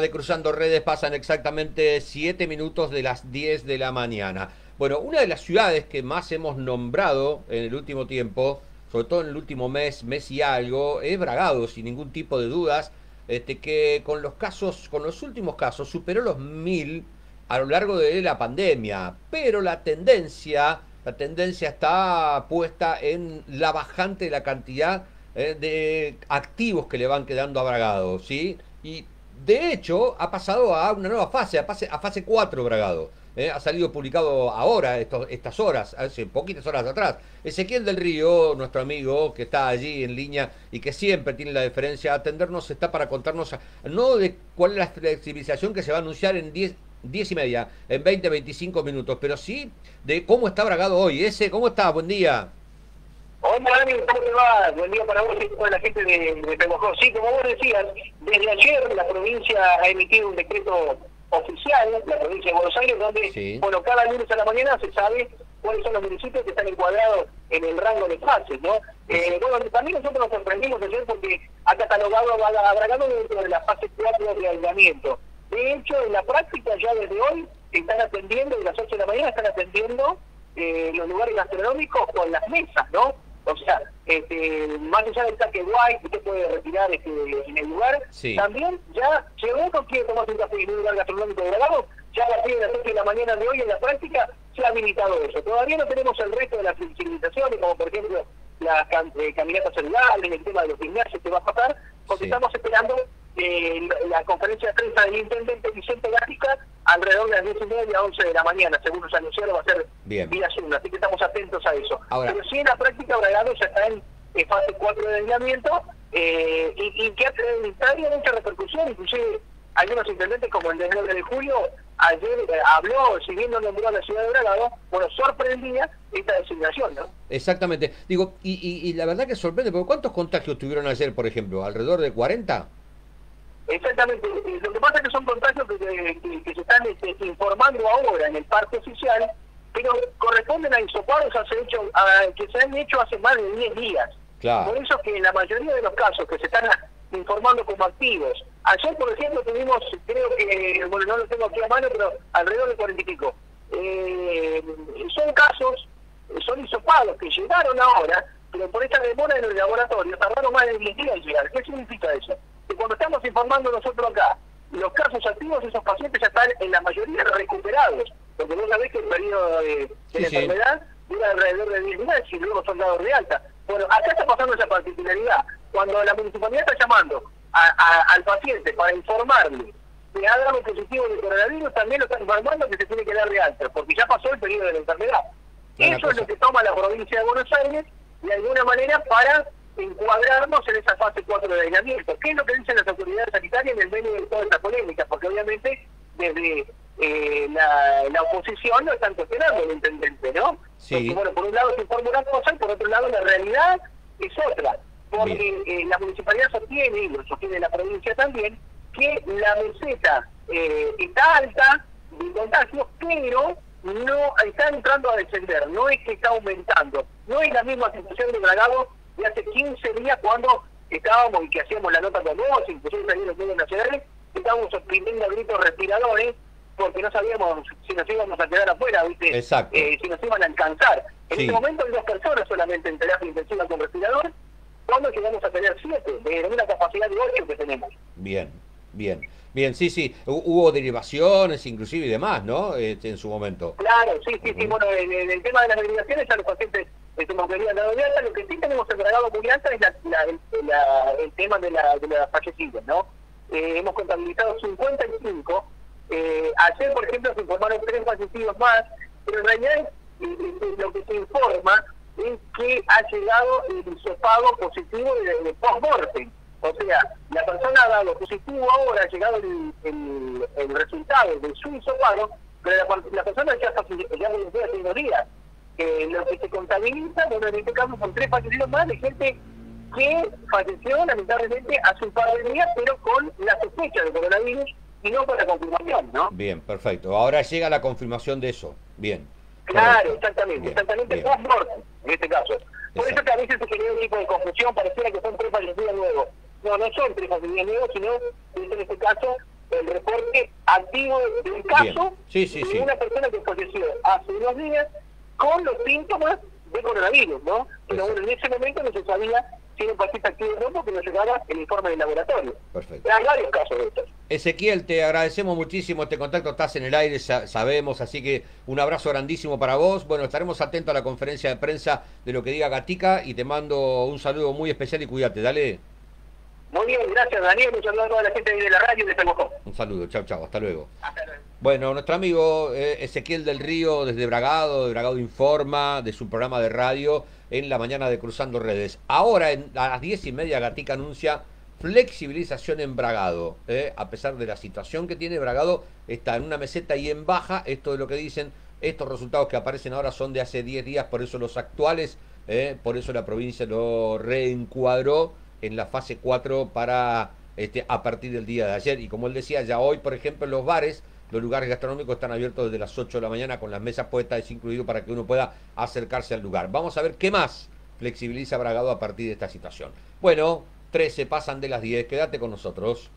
de Cruzando Redes pasan exactamente 7 minutos de las 10 de la mañana. Bueno, una de las ciudades que más hemos nombrado en el último tiempo, sobre todo en el último mes, mes y algo, es Bragado, sin ningún tipo de dudas, este, que con los casos, con los últimos casos, superó los mil a lo largo de la pandemia, pero la tendencia, la tendencia está puesta en la bajante de la cantidad eh, de activos que le van quedando a Bragado, ¿sí? Y de hecho ha pasado a una nueva fase, a fase, a fase 4 Bragado. ¿eh? ha salido publicado ahora, estas horas, hace poquitas horas atrás. Ezequiel del Río, nuestro amigo que está allí en línea y que siempre tiene la deferencia a atendernos, está para contarnos no de cuál es la flexibilización que se va a anunciar en 10, 10 y media, en 20, 25 minutos, pero sí de cómo está Bragado hoy. Ese, ¿cómo está? Buen día. Hola, Dani, ¿cómo te va? Buen día para vos y toda la gente de, de Sí, como vos decías, desde ayer la provincia ha emitido un decreto oficial, la provincia de Buenos Aires, donde, bueno, cada lunes a la mañana se sabe cuáles son los municipios que están encuadrados en el rango de fases, ¿no? Eh, bueno, también nosotros nos sorprendimos ayer porque ha catalogado a Bragado dentro de la fase 4 de aislamiento. De hecho, en la práctica ya desde hoy están atendiendo, de las 8 de la mañana están atendiendo eh, los lugares gastronómicos con las mesas, ¿no? O sea, este, más allá del taque guay, que usted puede retirar este, en el lugar, también ya, si uno quiere tomar un café en un lugar gastronómico de grabado, ya a partir de las 8 de la mañana de hoy en la práctica se ha habilitado eso. Todavía no tenemos el resto de las flexibilizaciones, como por ejemplo las eh, caminatas celulares, el tema de los gimnasios que va a pasar, porque estamos esperando eh, la conferencia de prensa del intendente Vicente Gática alrededor de las 10 y media a 11 de la mañana, según nos anunciaron, va a ser Bien. vía Zoom, así que estamos atentos a eso. Pero sí, en la práctica, Bragado ya está en, fase 4 de aislamiento eh, y, que ha tenido mucha repercusión, inclusive algunos intendentes como el de 9 de julio ayer eh, habló, siguiendo nombró a la ciudad de Bragado, bueno, sorprendía esta designación, ¿no? Exactamente. Digo, y, y, y la verdad que sorprende, porque ¿cuántos contagios tuvieron ayer, por ejemplo? ¿Alrededor de 40? Exactamente. Lo que pasa es que son contagios que, se están este, informando ahora en el parte oficial, pero corresponden a insopados hecho, que se han hecho hace más de 10 días. Por eso que en la mayoría de los casos que se están informando como activos, ayer por ejemplo tuvimos, creo que, bueno, no lo tengo aquí a mano, pero alrededor de 40 y pico. Eh, son casos, son insopados que llegaron ahora, pero por esta demora en el laboratorio tardaron más de 10 días en llegar. ¿Qué significa eso? Que cuando estamos informando nosotros acá, los casos activos, esos pacientes ya están en la mayoría recuperados, porque vos sabés que el periodo de, la enfermedad dura alrededor de 10 meses y luego son dados de alta. Bueno, acá está pasando esa particularidad. Cuando la municipalidad está llamando al paciente para informarle que ha dado positivo de coronavirus, también lo está informando que se tiene que dar de alta, porque ya pasó el periodo de la enfermedad. Eso es lo que toma la provincia de Buenos Aires de alguna manera para encuadrarnos en esa fase 4 de aislamiento. ¿Qué es lo que dicen las autoridades sanitarias en el medio de toda esta polémica? Porque obviamente desde eh, la, oposición no están cuestionando el intendente, ¿no? Sí. Porque, bueno, por un lado se informa una cosa y por otro lado la realidad es otra. Porque eh, la municipalidad sostiene, y lo sostiene la provincia también, que la meseta eh, está alta de contagios, pero no está entrando a descender, no es que está aumentando. No es la misma situación de Bragado de hace 15 días cuando estábamos y que hacíamos la nota con vos, inclusive también los medios nacionales, estábamos oprimiendo a gritos respiradores porque no sabíamos si nos íbamos a quedar afuera, ¿viste? Exacto. Eh, si nos iban a alcanzar. En este momento hay dos personas solamente en terapia intensiva con respirador, cuando llegamos a tener siete, de una capacidad de ocho que tenemos. Bien, bien. Bien, sí, sí, hubo derivaciones inclusive y demás, ¿no? Este, en su momento. Claro, sí, sí, sí. Bueno, en, el tema de las derivaciones ya los pacientes Lo que sí tenemos encargado muy alta es la, el, tema de, la, de las fallecidas, ¿no? Eh, hemos contabilizado 55. Eh, ayer, por ejemplo, se informaron tres fallecidos más, pero en lo que se informa es que ha llegado el hisopado positivo de, de post-mortem. O sea, la persona ha dado positivo ahora, ha llegado el, el, resultado de su hisopado, pero la, persona ya, ya hace unos días. Eh, lo que se contabiliza, bueno, en este caso son tres fallecidos más de gente que falleció lamentablemente hace un par de días, pero con la sospecha de coronavirus y no con la confirmación, ¿no? Bien, perfecto. Ahora llega la confirmación de eso. Bien. Claro, exactamente, exactamente, post-mortem, en este caso. Por eso que a veces se genera un tipo de confusión, pareciera que son tres fallecidos nuevos. No, no son tres fallecidos nuevos, sino, en este caso, el reporte activo del caso sí, sí, de una persona que falleció hace unos días con los síntomas de coronavirus, ¿no? Pero bueno, en ese momento no se sabía si era un paciente activo o no porque no llegaba el informe del laboratorio. Perfecto. Hay varios casos de estos. Ezequiel, te agradecemos muchísimo este contacto, estás en el aire, sabemos, así que un abrazo grandísimo para vos. Bueno, estaremos atentos a la conferencia de prensa de lo que diga Gatica y te mando un saludo muy especial y cuídate, dale. Muy bien, gracias Daniel, un saludo a toda la gente de la radio de Pemocó. Un saludo, chao, chao, hasta luego. Bueno, nuestro amigo eh, Ezequiel del Río desde Bragado, de Bragado Informa, de su programa de radio en la mañana de Cruzando Redes. Ahora a las diez y media Gatica anuncia flexibilización en Bragado. Eh, a pesar de la situación que tiene Bragado, está en una meseta y en baja. Esto es lo que dicen. Estos resultados que aparecen ahora son de hace 10 días, por eso los actuales, eh, por eso la provincia lo reencuadró en la fase 4 para este, a partir del día de ayer. Y como él decía, ya hoy, por ejemplo, en los bares, los lugares gastronómicos están abiertos desde las 8 de la mañana con las mesas puestas, es incluido para que uno pueda acercarse al lugar. Vamos a ver qué más flexibiliza Bragado a partir de esta situación. Bueno, 13 pasan de las 10, quédate con nosotros.